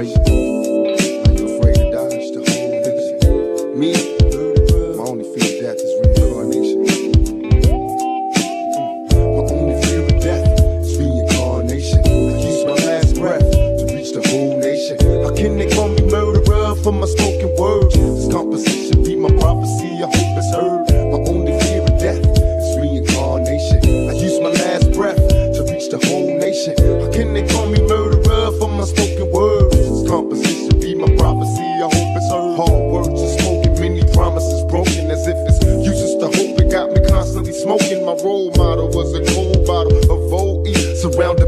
Are you afraid to die? It's the whole picture. Me, my only fear of death is reincarnation. Mm. My only fear of death is reincarnation. I use my last breath to reach the whole nation. How can they call me murderer for my spoken words? This composition be my prophecy. I hope it's heard. My only fear of death is reincarnation. I use my last breath to reach the whole nation. How can they call me murderer for my spoken words?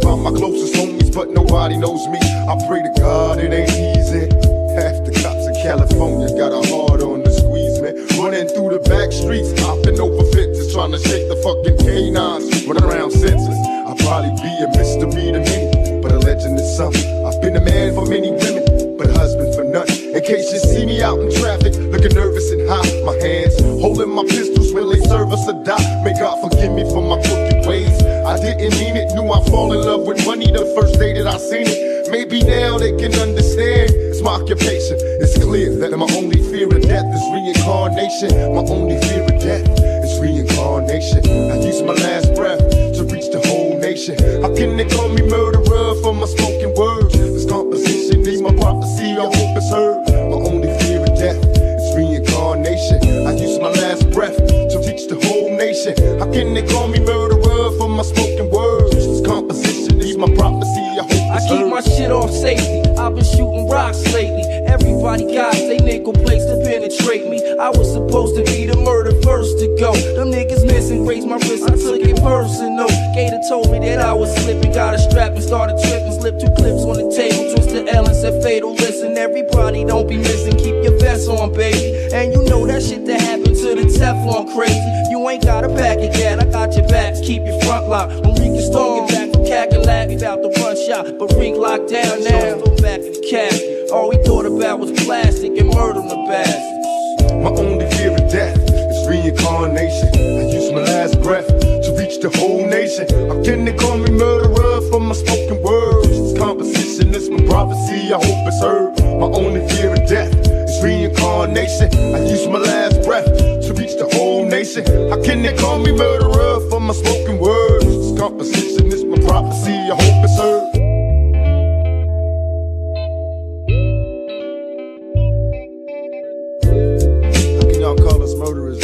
By my closest homies, but nobody knows me. I pray to God it ain't easy. Half the cops in California got a hard on the squeeze, man. Running through the back streets, hopping over fences, trying to shake the fucking canines. Running around senseless. I'll probably be a to many, but a legend is something. I've been a man for many women, but a husband for none. In case you see me out in traffic, looking nervous and hot, my hands holding my pistols, will they serve us or die? May God forgive me for my crooked ways. I didn't mean I fall in love with money the first day that I seen it. Maybe now they can understand. It's my occupation. It's clear that my only fear of death is reincarnation. My only fear of death is reincarnation. I use my last breath to reach the whole nation. How can they call me murderer for my spoken words? This composition is my prophecy. I hope it's heard. My only fear of death is reincarnation. I use my last breath to reach the whole nation. How can they call me murderer for my spoken words? Shit off safety. I've been shooting rocks lately. Everybody got they nickel place to penetrate me. I was supposed to be the murder first to go. Them niggas missing, raised my wrist, I took it personal. Gator told me that I was slipping, got a strap and started tripping. Slipped two clips on the table, twisted L and said fatal. Listen, everybody don't be missing, keep your vest on, baby. And you know that shit that happened to the Teflon crazy. You ain't got a pack it yet, I got your back, keep your front locked. When we can storm, get back from Cackalack, we about to run shot, but Rink locked down now. Throw back in the casket. All we thought about was plastic and murder the bastards. My only fear of death is reincarnation. I use my last breath to reach the whole nation. How can they call me murderer for my spoken words? This composition is my prophecy. I hope it's heard. My only fear of death is reincarnation. I use my last and they call me murderer for my spoken words. This composition is my prophecy, I hope it's heard. How can y'all call us murderers?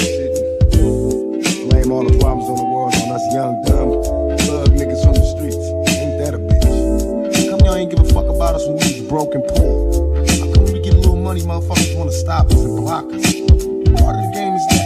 Blame all the problems on the world on us young, dumb, niggas from the streets. Ain't that a bitch? How come y'all ain't give a fuck about us when broke and poor? How come we get a little money, motherfuckers wanna stop us and block us? Part of the game is